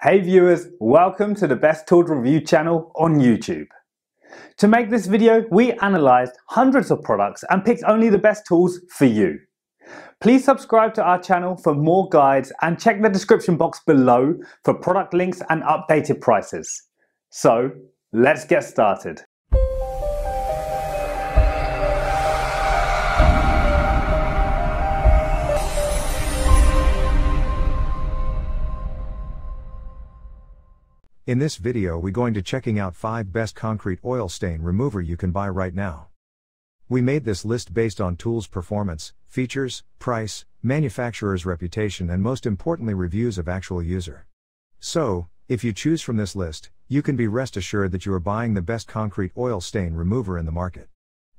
Hey viewers, welcome to the Best Tools Review channel on YouTube. To make this video, we analysed hundreds of products and picked only the best tools for you. Please subscribe to our channel for more guides and check the description box below for product links and updated prices. So, let's get started. In this video we going to checking out 5 best concrete oil stain remover you can buy right now. We made this list based on tools performance, features, price, manufacturer's reputation and most importantly reviews of actual user. So, if you choose from this list, you can be rest assured that you are buying the best concrete oil stain remover in the market.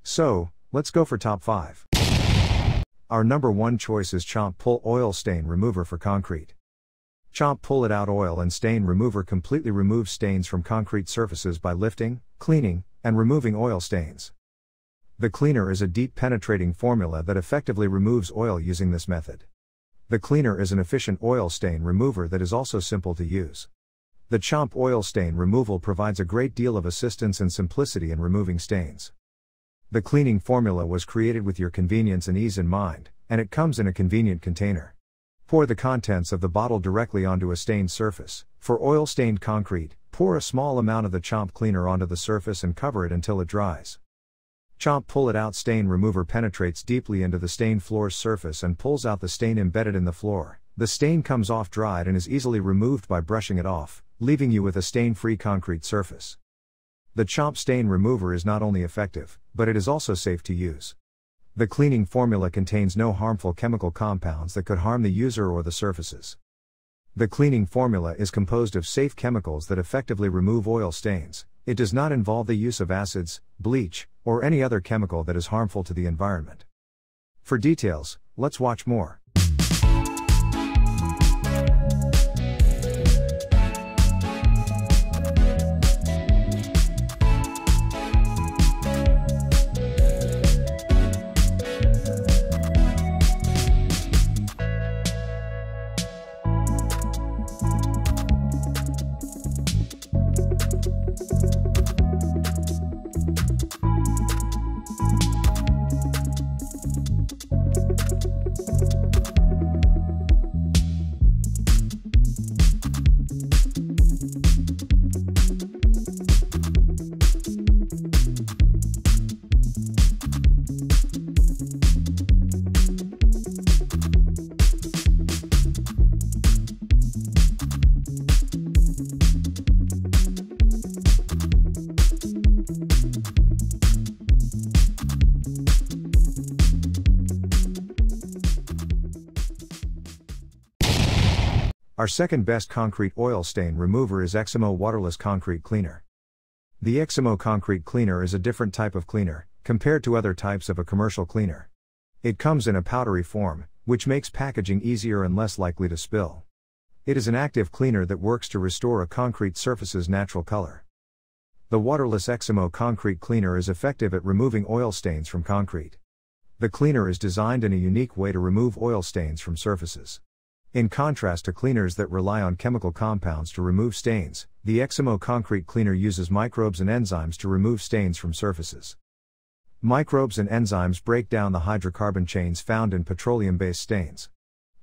So, let's go for top 5. Our number 1 choice is Chomp Pull Oil Stain Remover for Concrete. Chomp Pull It Out Oil and Stain Remover completely removes stains from concrete surfaces by lifting, cleaning, and removing oil stains. The cleaner is a deep penetrating formula that effectively removes oil using this method. The cleaner is an efficient oil stain remover that is also simple to use. The Chomp oil stain removal provides a great deal of assistance and simplicity in removing stains. The cleaning formula was created with your convenience and ease in mind, and it comes in a convenient container. Pour the contents of the bottle directly onto a stained surface. For oil stained concrete, pour a small amount of the Chomp cleaner onto the surface and cover it until it dries. Chomp pull it out stain remover penetrates deeply into the stained floor's surface and pulls out the stain embedded in the floor. The stain comes off dried and is easily removed by brushing it off, leaving you with a stain free concrete surface. The Chomp stain remover is not only effective, but it is also safe to use. The cleaning formula contains no harmful chemical compounds that could harm the user or the surfaces. The cleaning formula is composed of safe chemicals that effectively remove oil stains. It does not involve the use of acids, bleach, or any other chemical that is harmful to the environment. For details, let's watch more. Our second best concrete oil stain remover is Eximo Waterless Concrete Cleaner. The Eximo Concrete Cleaner is a different type of cleaner, compared to other types of a commercial cleaner. It comes in a powdery form, which makes packaging easier and less likely to spill. It is an active cleaner that works to restore a concrete surface's natural color. The waterless Eximo concrete cleaner is effective at removing oil stains from concrete. The cleaner is designed in a unique way to remove oil stains from surfaces. In contrast to cleaners that rely on chemical compounds to remove stains, the Eximo concrete cleaner uses microbes and enzymes to remove stains from surfaces. Microbes and enzymes break down the hydrocarbon chains found in petroleum based stains.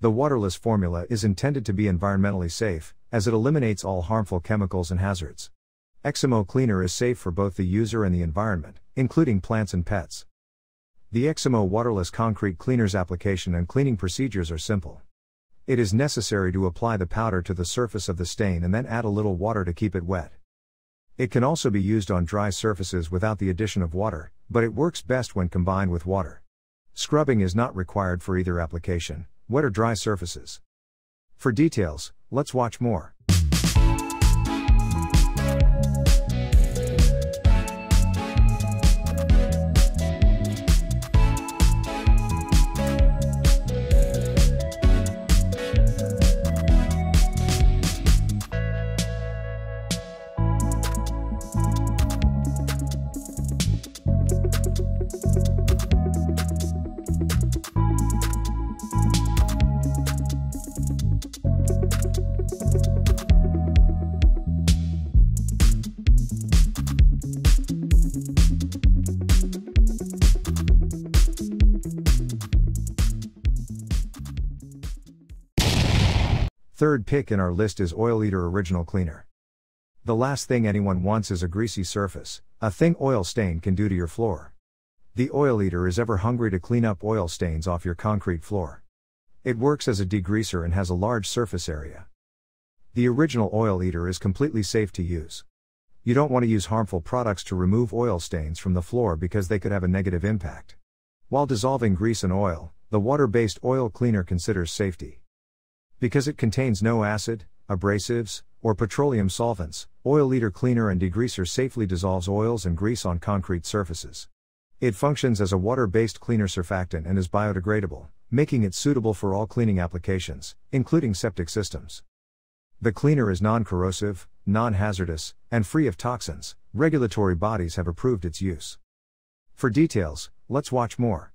The waterless formula is intended to be environmentally safe, as it eliminates all harmful chemicals and hazards. Eximo Cleaner is safe for both the user and the environment, including plants and pets. The Eximo waterless concrete cleaner's application and cleaning procedures are simple. It is necessary to apply the powder to the surface of the stain and then add a little water to keep it wet. It can also be used on dry surfaces without the addition of water, but it works best when combined with water. Scrubbing is not required for either application, wet or dry surfaces. For details, let's watch more. Third pick in our list is Oil Eater Original Cleaner. The last thing anyone wants is a greasy surface, a thing oil stain can do to your floor. The oil eater is ever hungry to clean up oil stains off your concrete floor. It works as a degreaser and has a large surface area. The original oil eater is completely safe to use. You don't want to use harmful products to remove oil stains from the floor because they could have a negative impact. While dissolving grease and oil, the water based oil cleaner considers safety. Because it contains no acid, abrasives, or petroleum solvents, Oil Eater Cleaner and Degreaser safely dissolves oils and grease on concrete surfaces. It functions as a water based cleaner surfactant and is biodegradable, making it suitable for all cleaning applications, including septic systems. The cleaner is non corrosive, non hazardous, and free of toxins. Regulatory bodies have approved its use. For details, let's watch more.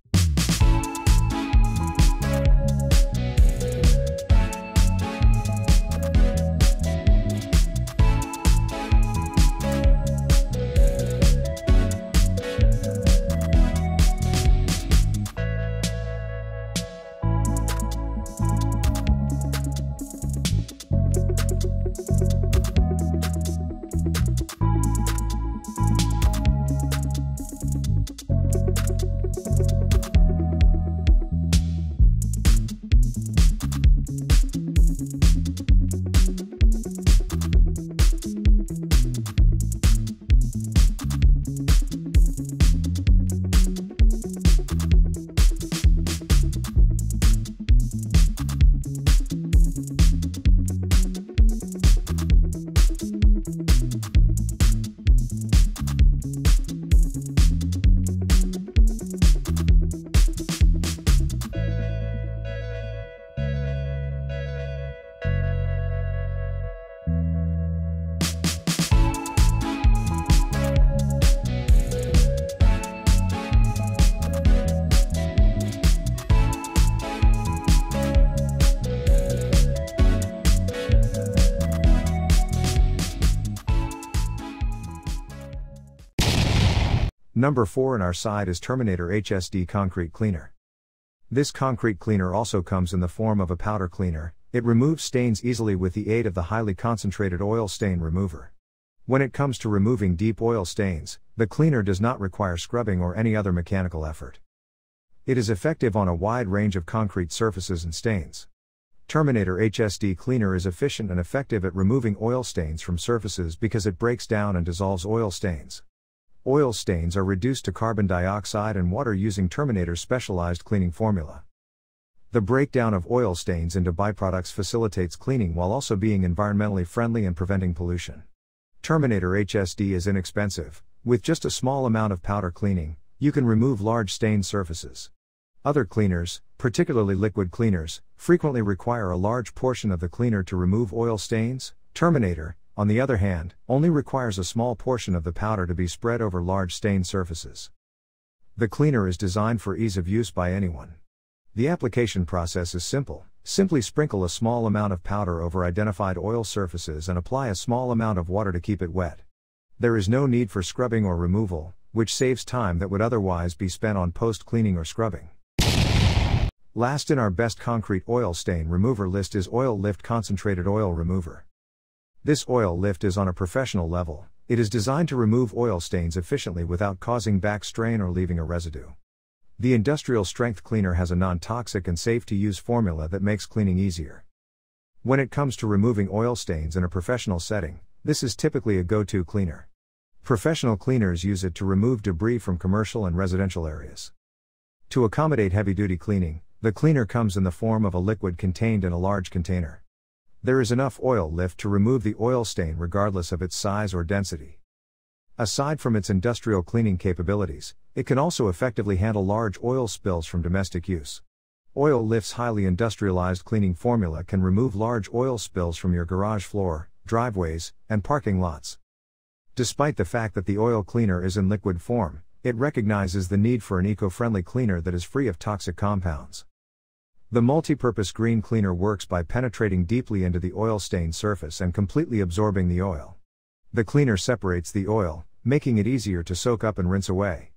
Number 4 in our side is Terminator HSD Concrete Cleaner. This concrete cleaner also comes in the form of a powder cleaner, it removes stains easily with the aid of the highly concentrated oil stain remover. When it comes to removing deep oil stains, the cleaner does not require scrubbing or any other mechanical effort. It is effective on a wide range of concrete surfaces and stains. Terminator HSD Cleaner is efficient and effective at removing oil stains from surfaces because it breaks down and dissolves oil stains. Oil stains are reduced to carbon dioxide and water using Terminator's specialized cleaning formula. The breakdown of oil stains into byproducts facilitates cleaning while also being environmentally friendly and preventing pollution. Terminator HSD is inexpensive, with just a small amount of powder cleaning, you can remove large stained surfaces. Other cleaners, particularly liquid cleaners, frequently require a large portion of the cleaner to remove oil stains. Terminator, on the other hand, only requires a small portion of the powder to be spread over large stained surfaces. The cleaner is designed for ease of use by anyone. The application process is simple. Simply sprinkle a small amount of powder over identified oil surfaces and apply a small amount of water to keep it wet. There is no need for scrubbing or removal, which saves time that would otherwise be spent on post cleaning or scrubbing. Last in our best concrete oil stain remover list is Oil Lift Concentrated Oil Remover. This oil lift is on a professional level, it is designed to remove oil stains efficiently without causing back strain or leaving a residue. The industrial strength cleaner has a non toxic and safe to use formula that makes cleaning easier. When it comes to removing oil stains in a professional setting, this is typically a go to cleaner. Professional cleaners use it to remove debris from commercial and residential areas. To accommodate heavy duty cleaning, the cleaner comes in the form of a liquid contained in a large container. There is enough oil lift to remove the oil stain regardless of its size or density. Aside from its industrial cleaning capabilities, it can also effectively handle large oil spills from domestic use. Oil Lift's highly industrialized cleaning formula can remove large oil spills from your garage floor, driveways, and parking lots. Despite the fact that the oil cleaner is in liquid form, it recognizes the need for an eco friendly cleaner that is free of toxic compounds. The multipurpose green cleaner works by penetrating deeply into the oil stained surface and completely absorbing the oil. The cleaner separates the oil, making it easier to soak up and rinse away.